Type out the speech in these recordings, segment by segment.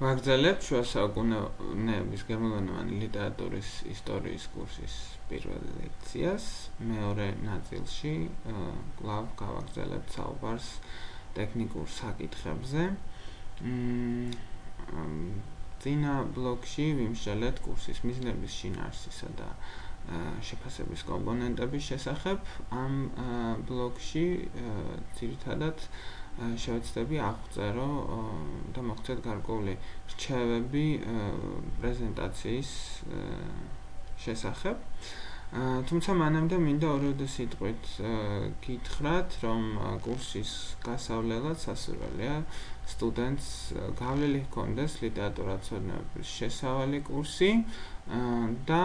ვაგრძელებთ შუა საუკუნეების გემოვნოვანი ლიტერატურის ისტორიის კურსის პირველ ლექციას. მეორე ნაწილში კვლავ გავაგრძელებთ საუბარს ტექნიკურ საკითხებზე. მმ ძინა ბლოკში ვიმსჯელეთ კურსის მიზნების შინაარსისა და შეფასების კომპონენტების შესახებ. ამ ბლოკში ძირითადად შევეცდები აღწერო და მოხდეთ გარკვეული რჩევები პრეზენტაციის შესახებ. თუმცა მანამდე მინდა ორივე სიტყვით გითხრათ, რომ კურსის გასავლელად სასურველია სტუდენტს გავლილი ჰქონდეს ლიტერატურაცოდნეობის შესავალი კურსი და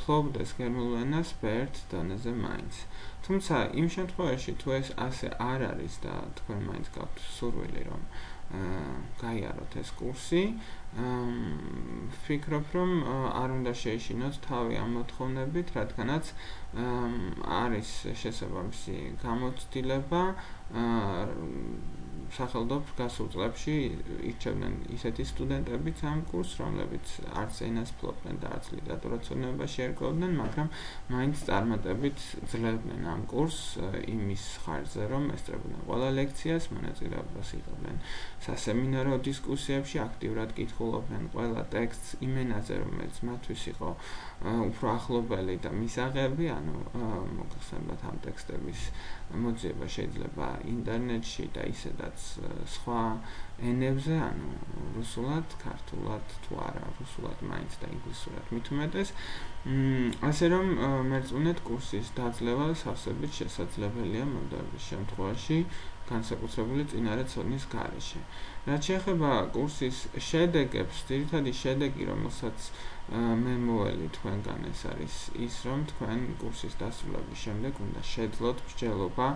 ფლობდეს გერმანულ ენას ბერტ დონეზე მაინც. თუმცა იმ შემთხვევაში თუ ეს ასე არ არის და თქვენ მაინც გაქვთ სურვილი რომ გაიაროთ ეს კურსი, ვფიქრობ რომ არ უნდა შეეშინოთ თავი ამ მოთხოვნებით, რადგანაც არის შესაძლებელი გამოცდილება სახელმწიფო გასულ წლებში ირჩევდნენ ისეთი სტუდენტებიც ამ კურსს, რომლებიც არც ენას ფლობდნენ და არც ლიტერატურაცოდნეობაში ერკვევდნენ, მაგრამ მაინც წარმატებით ძლევდნენ ამ კურსს იმის ხარჯზე, რომ ესწრებოდნენ ყველა ლექციას, მონაწილეობას იღებდნენ სასემინარო დისკუსიებში, აქტიურად კითხულობდნენ ყველა ტექსტს იმ ენაზე, რომელიც მათთვის იყო უფრო ახლობელი და მისაღები, ანუ მოგხსენებათ ამ ტექსტების მოძიება შეიძლება ინტერნეტში და ისედაც სხვა ენებზე, ანუ რუსულად, ქართულად თუ არა, რუსულად მაინც და ინგლისურად მithumetes. მ ასე რომ მერწმუნეთ კურსის დაძლევა სასწრაფოდ შესაძლებელია მომდევნო შემთხვევაში განსაკუთრებული წინარე ცოდნის გარეშე. რაც შეეხება კურსის შედეგებს, ძირითადი შედეგი, რომელსაც მე მოველი თქვენგან ეს არის ის რომ თქვენ კურსის დასრულების შემდეგ უნდა შეძლოთ მსჯელობა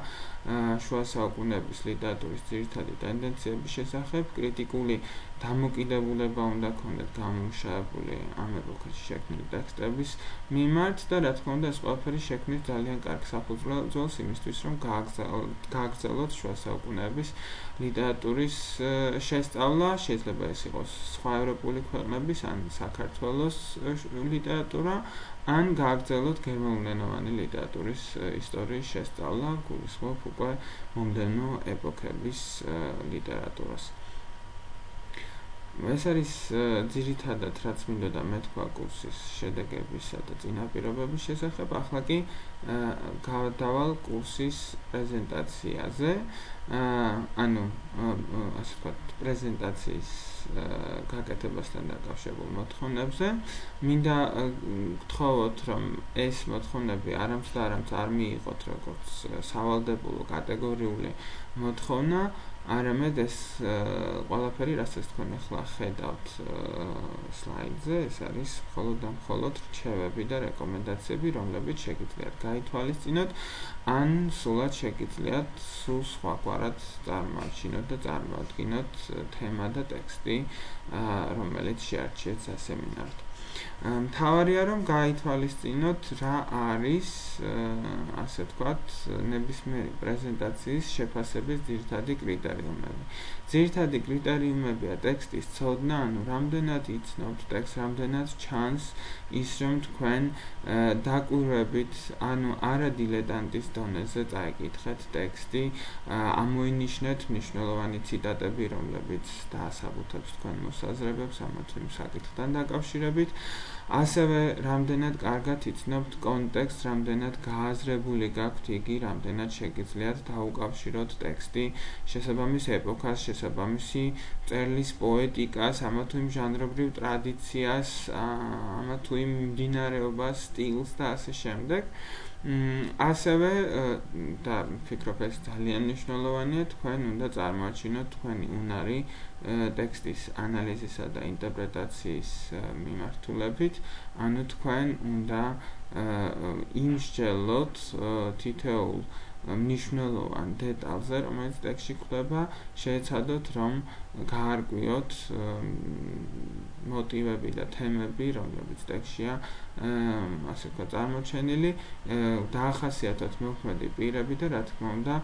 შუა საუკუნეების ლიტერატურის ძირითადი ტენდენციების შესახებ კრიტიკული დამოკიდებულება უნდა გქონდეთ გამომშავებული ამ ეპოქაში შექმნილი ტექსტების მიმართ და რა თქმა უნდა ეს ყველაფერი შექმნის ძალიან კარგ საფუძველს იმისთვის რომ გააგრძელოთ შუა საუკუნეების ლიტერატურის შესწავლა. შეიძლება ეს იყოს სხვა ევროპული ქვეყნების ან საქართველოს ლიტერატურა ან გააგრძელოთ გერმანულენოვანი ლიტერატურის ისტორიის შესწავლა გულისხმობ უკვე მომდენო ეპოქების ლიტერატურას ეს არის ძირითადად რაც მინდოდა მეთქვა კურსის შედეგებისა და წინაპირობების შესახებ. ახლა კი გავდავალ კურსის პრეზენტაციაზე. ანუ ასე ვთქვათ, პრეზენტაციის გაკეთებასთან დაკავშირებულ მოთხოვნებზე. მინდა გთხოვოთ, რომ ეს მოთხოვნები არამც და არამც არ მიიღოთ როგორც სავალდებულო კატეგორიული მოთხოვნა, არამედ ეს ყველაფერი, რასაც თქვენ ახლა ხედავთ სლაიდზე, ეს არის მხოლოდ და მხოლოდ რჩევები და რეკომენდაციები, რომლებიც შეგიძლიათ გაითვალისწინოთ, ან სულად შეგიძლიათ სულ სხვაგვარად წარმოაჩინოთ და წარმოადგინოთ თემა და ტექსტი, რომელიც შეარჩიეთ სასემინაროდ. მთავარია რომ გაითვალისწინოთ რა არის ასე ვთქვათ ნებისმიერი პრეზენტაციის შეფასების ძირითადი კრიტერიუმები. ძირითადი კრიტერიუმებია ტექსტის ცოდნა, ანუ რამდენად იცნობთ ტექსტს, რამდენად ჩანს ის რომ თქვენ დაკვირვებით, ანუ არა დილეტანტის დონეზე წაიკითხეთ ტექსტი, ამოინიშნეთ მნიშვნელოვანი ციტატები, რომლებიც დაასაბუთებს თქვენ მოსაზრებებს ამ იმ საკითხთან დაკავშირებით. ასევე რამდენად კარგად იცნობთ კონტექსტს, რამდენად გააზრებული გაქვთ იგი, რამდენად შეგიძლიათ დაუკავშიროთ ტექსტი შესაბამის ეპოქას, შესაბამისი წერლის პოეტიკას, ამა თუ იმ ჟანრობრივ ტრადიციას, ამა თუ იმ მიმდინარეობას, სტილს და ასე შემდეგ. ასევე და ვფიქრობ ეს ძალიან მნიშვნელოვანია, თქვენ უნდა წარმოაჩინოთ თქვენი უნარი ტექსტის ანალიზისა და ინტერპრეტაციის მიმართულებით, ანუ თქვენ უნდა იმსჯელოთ თითოეულ მნიშვნელოვან დეტალზე, რომელიც ტექსტში გვხვდება, შეეცადოთ რომ გაარკვიოთ მოტივები და თემები, რომლებიც ტექსტშია ასე ვთქვათ წარმოჩენილი, დაახასიათოთ მოქმედი პირები და რა თქმა უნდა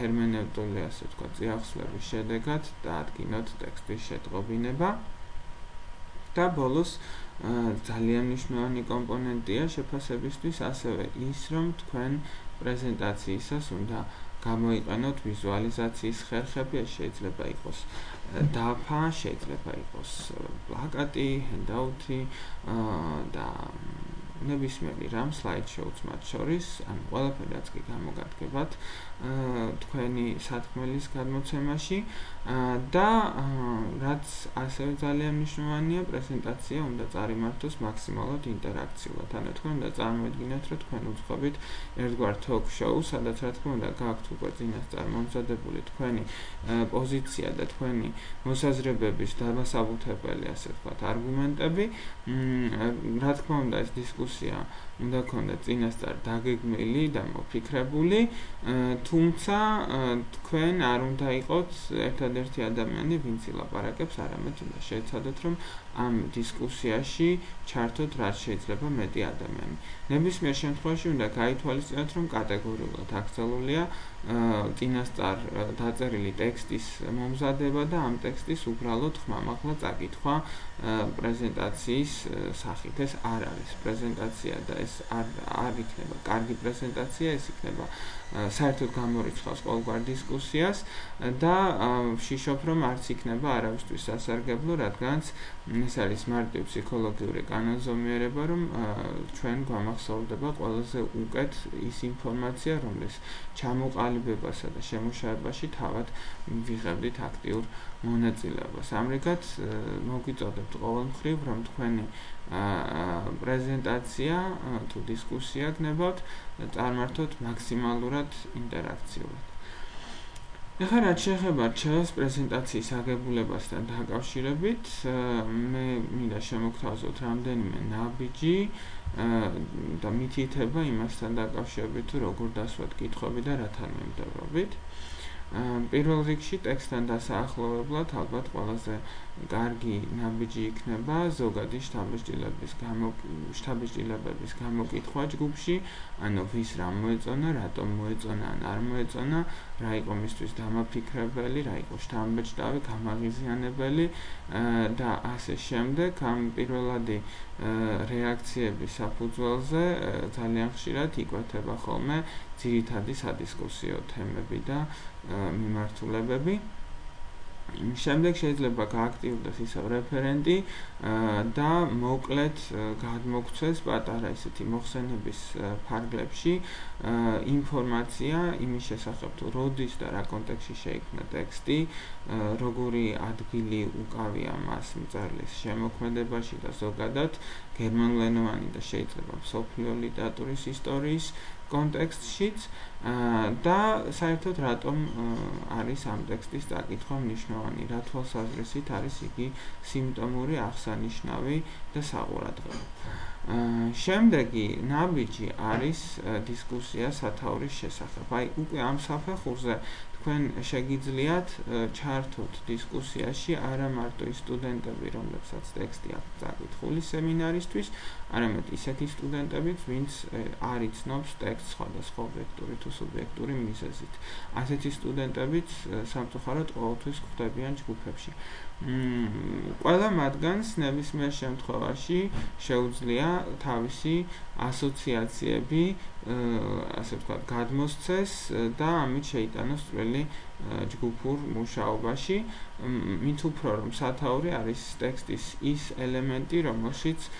ჰერმენევტული ასე ვთქვათ წიაღსვლების შედეგად დაადგინოთ ტექსტის შეტყობინება. და ბოლოს ძალიან მნიშვნელოვანი კომპონენტია შეფასებისთვის ასევე ის, რომ თქვენ პრეზენტაციისას უნდა გამოიყენოთ ვიზუალიზაციის ხერხები, შეიძლება იყოს დაფა, შეიძლება იყოს პლაკატი, ჰენდაუთი და ნებისმიერი რამ სლაიდშოუც მათ შორის, ან ყველაფერი რაც კი გამოგადგებათ თქვენი სათქმელის გადმოცემაში და რაც ასევე ძალიან მნიშვნელოვანია, პრეზენტაცია უნდა წარიმართოს მაქსიმალურად ინტერაქციულად. ანუ თქვენ უნდა წარმოიდგინოთ, რომ თქვენ უძღვებით ერთგვარ talk show, სადაც რა თქმა უნდა გაქვთ უკვე წინას წარმომზადებული თქვენი პოზიცია და თქვენი მოსაზრებების დამასაბუთებელი, ასე ვთქვათ, არგუმენტები. რა თქმა უნდა, ეს დისკუსია უნდა ქონდეს წინასწარ დაგეგმილი და მოფიქრებული, თუმცა თქვენ არ უნდა იყოთ ერთადერთი ადამიანი, ვინც ილაპარაკებს, არამედ უნდა შეეცადოთ, რომ ამ დისკუსიაში ჩართოთ რაც შეიძლება მეტი ადამიანი. ნებისმიერ შემთხვევაში უნდა გაითვალისწინოთ, რომ კატეგორიულად აქცელულია წინასწარ დაწერილი ტექსტის მომზადება და ამ ტექსტის უბრალოდ ხმამაღლა წაკითხვა პრეზენტაციის სახით. ეს არ არის პრეზენტაცია და ეს არ არ იქნება. კარგი პრეზენტაცია, ეს იქნება საერთოდ გამორიცხავს ყოველგვარ დისკუსიას და ვშიშობ რომ არც იქნება არავისთვის სასარგებლო, რადგანაც ეს არის მარტივ ფსიქოლოგიური კანონზომიერება, რომ ჩვენ გვამახსოვრდება ყველაზე უკეთ ის ინფორმაცია, რომლის ჩამოყალიბებასა და შემოშარებაში თავად ვიღებდით აქტიურ მონაწილეობას. ამრიგად მოგვიწოდებთ ყოველ მხრივ, რომ თქვენი პრეზენტაცია თუ დისკუსია გნებავთ, წარმართოთ მაქსიმალურად ინტერაქციულად. ეხლა რაც შეეხება ჩემს პრეზენტაციის აგებულებასთან დაკავშირებით, მე მინდა შემოგთავაზოთ რამდენიმე ნაბიჯი და მითითება იმასთან დაკავშირებით, თუ როგორ დასვათ კითხვები და რათან მიმდევრობით. პირველ რიგში ტექსტთან დასაახლოვებლად ალბათ ყველაზე კარგი ნაბიჯი იქნება ზოგადი შთაბეჭდილების გამო შთაბეჭდილებების გამოკითხვა ჯგუფში, ანუ ვის რა მოეწონა, რატომ მოეწონა ან არ მოეწონა, რა იყო მისთვის დამაფიქრებელი, რა იყო შთამბეჭდავი, გამაღიზიანებელი და ასე შემდეგ. ამ პირველადი რეაქციების საფუძველზე ძალიან ხშირად იკვეთება ხოლმე ძირითადი სადისკუსიო თემები და მიმართულებები. შემდეგ შეიძლება გააქტიურდეს ისევ რეფერენტი და მოკლედ გადმოგცეს პატარა ისეთი მოხსენების ფარგლებში ინფორმაცია იმის შესახებ თუ როდის და რა კონტექსში შეიქმნა ტექსტი, როგორი ადგილი უკავია მას მწერლის შემოქმედებაში და ზოგადად გერმანულენოვანი და შეიძლება სოფლიო ლიტერატურის ისტორიის კონტექსტშიც და საერთოდ რატომ არის ამ ტექსტის დაკითხვა მნიშვნელოვანი, რა თვალსაზრისით არის იგი სიმპტომური აღსანიშნავი და საყურადღებო. შემდეგი ნაბიჯი არის დისკუსია სათაურის შესახებ. აი, უკვე ამ საფეხურზე თქვენ შეგიძლიათ ჩართოთ დისკუსიაში არა მარტო ის სტუდენტები, რომლებსაც ტექსტი აქვს დაკითხული სემინარისთვის, არამედ ისეთი სტუდენტებიც, ვინც არ იცნობს ტექსტს სხვადასხვა ობიექტური თუ სუბიექტური მიზეზით. ასეთი სტუდენტებიც სამწუხაროდ ყოველთვის ხვდებიან ჯგუფებში. მმ ყველა მათგანს ნებისმიერ შემთხვევაში შეუძლია თავისი ასოციაციები ასე ვთქვათ გადმოსცეს და ამით შეიტანოს წვლილი ჯგუფურ მუშაობაში მით უფრო რომ სათაური არის ტექსტის ის ელემენტი რომელშიც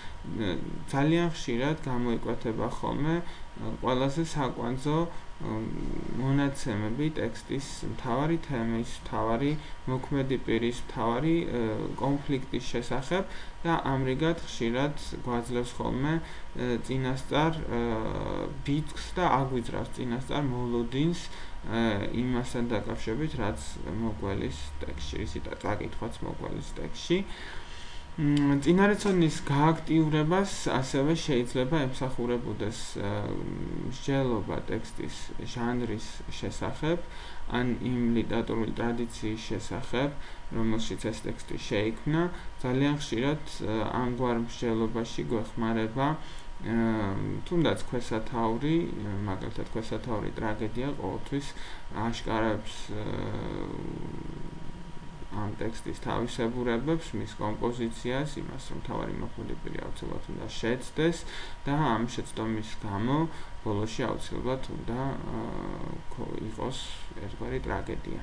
ძალიან ხშირად გამოიკვეთება ხოლმე ყველაზე საკვანძო მონაცემები ტექსტის მთავარი თემის, მთავარი მოქმედი პირის, მთავარი კონფლიქტის შესახებ და ამრიგად ხშირად გვაძლევს ხოლმე წინასწარ ბიტს და აგვიძრავს წინასწარ მოლოდინს იმასთან დაკავშირებით, რაც მოგველის ტექსტში, და წაკითხვაც მოგველის ტექსტში. წინარეცოდნის გააქტიურებას ასევე შეიძლება ემსახურებოდეს მსჯელობა ტექსტის ჟანრის შესახებ ან იმ ლიტერატურული ტრადიციის შესახებ, რომელშიც ეს ტექსტი შეიქმნა, ძალიან ხშირად ამგვარ მსჯელობაში გვეხმარება თუნდაც ქვესათაური, მაგალითად ქვესათაური ტრაგედია ყოველთვის აშკარებს ამ ტექსტის თავისებურებებს, მის კომპოზიციას, იმას, რომ თავარი მოქმედებები აუცილებლად უნდა შეცდეს და ამ შეცდომის გამო ბოლოში აუცილებლად უნდა იყოს ერთგვარი ტრაგედია.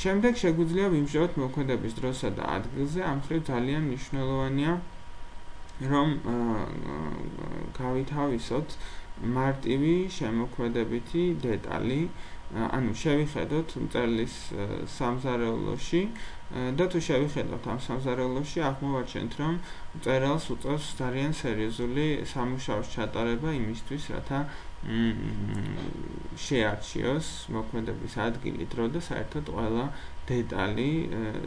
შემდეგ შეგვიძლია ვიმსჯელოთ მოქმედების დროსა და ადგილზე, ამ ხრივ ძალიან მნიშვნელოვანია რომ გავითავისოთ მარტივი შემოქმედებითი დეტალი ანუ შევიხედოთ მწერლის სამზარეულოში და თუ შევიხედოთ ამ სამზარეულოში აღმოვაჩენთ რომ მწერალს უწევს ძალიან სერიოზული სამუშაოს ჩატარება იმისთვის რათა შეარჩიოს მოქმედების ადგილი დრო და საერთოდ ყველა დეტალი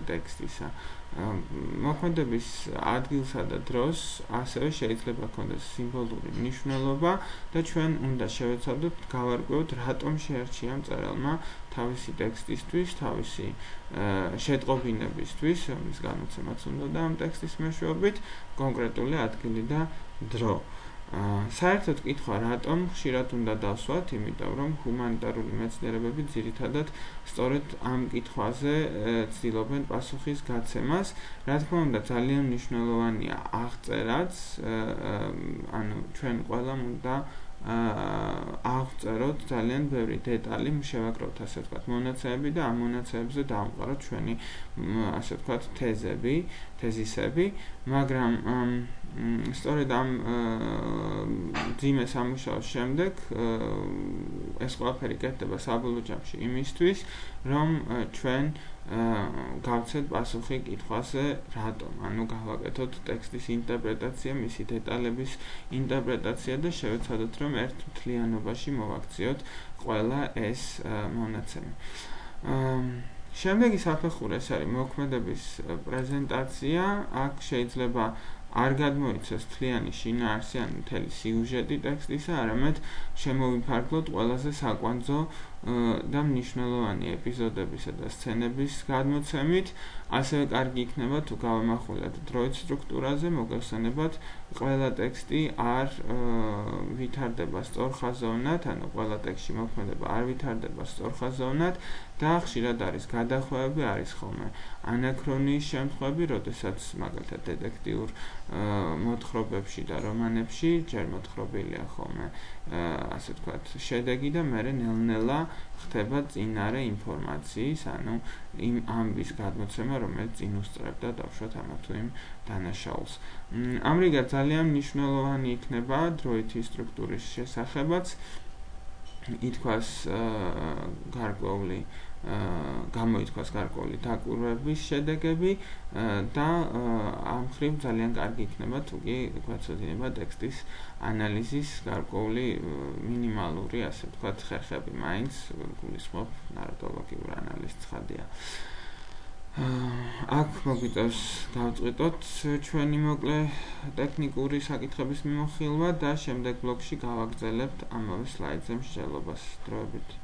ტექსტისა მოქმედების ადგილსა და დროს ასევე შეიძლება ქონდეს სიმბოლური მნიშვნელობა და ჩვენ უნდა შევეცადოთ გავარკვევოთ რატომ შეერჩია მწერალმა თავისი ტექსტისთვის, თავისი შეტყობინებისთვის, მის განაცემაც უნდა და ამ ტექსტის მეშვეობით კონკრეტული ადგილი და დრო. საერთოდ კითხვა რატომ ხშირად უნდა დავსვათ, იმიტომ რომ ჰუმანიტარული მეცნიერებები ძირითადად სწორედ ამ კითხვაზე ცდილობენ პასუხის გაცემას. რა თქმა უნდა, ძალიან მნიშვნელოვანია აღწერაც, ანუ ჩვენ ყველამ უნდა აღწეროთ ძალიან ბევრი დეტალი, შევაკროთ ასე ვთქვათ, მონაცემები და ამ მონაცემებზე დავყაროთ ჩვენი ასე ვთქვათ თეზები, თეზისები, მაგრამ სწორედ ამ ძიმე სამუშაოს შემდეგ ეს ყველაფერი კეთდება საბოლოო ჯამში იმისთვის, რომ ჩვენ გავცეთ პასუხი კითხვაზე, რატომ? ანუ გავაკეთოთ ტექსტის ინტერპრეტაცია, მისი დეტალების ინტერპრეტაცია და შევეცადოთ, რომ ერთ მთლიანობაში მოვაქციოთ ყველა ეს მონაცემი. აა შემდეგი საფეხური ეს არის მოქმედების პრეზენტაცია. აქ შეიძლება არ გადმოიცეს თლიანი შინაარსი ან მთელი სიუჟეტი ტექსტისა, არამედ შემოვიფარგლოთ ყველაზე საკვანძო და მნიშვნელოვანი ეპიზოდებისა და სცენების გადმოცემით, ასევე კარგი იქნება თუ გავამახვილებთ დროით სტრუქტურაზე, მოგესალმებათ ყველა ტექსტი არ ვითარდება სწორხაზოვნად, ანუ ყველა ტექსტში მოქმედება არ ვითარდება სწორხაზოვნად და ხშირად არის გადახვევები, არის ხოლმე ანაქრონის შემთხვევები, როდესაც მაგალითად დეტექტიურ მოთხრობებში და რომანებში ჯერ მოთხრობილია ხოლმე ასე ვთქვათ, შედეგი და მე ნელ-ნელა ხდება წინარე ინფორმაციის, ანუ იმ ამბის გადმოცემა, რომელიც წინ უსწრებდა დავშვათ ამა თუ იმ დანაშაულს. ამრიგად ძალიან მნიშვნელოვანი იქნება დროითი სტრუქტურის შესახებაც ითქვას გარკვეული გამოითქვას გარკვეული დაკვირვების შედეგები და ამ ხრივ ძალიან კარგი იქნება თუ კი გვეცოდინება ტექსტის ანალიზის გარკვეული მინიმალური ასე ვთქვათ ხერხები მაინც გულისხმობ ნარატოლოგიურ ანალიზს ხადია. აქ მოგვიწევს დავწყვიტოთ ჩვენი მოკლე ტექნიკური საკითხების მიმოხილვა და შემდეგ ბლოკში გავაგრძელებთ ამავე სლაიდზე მსჯელობას დროებით.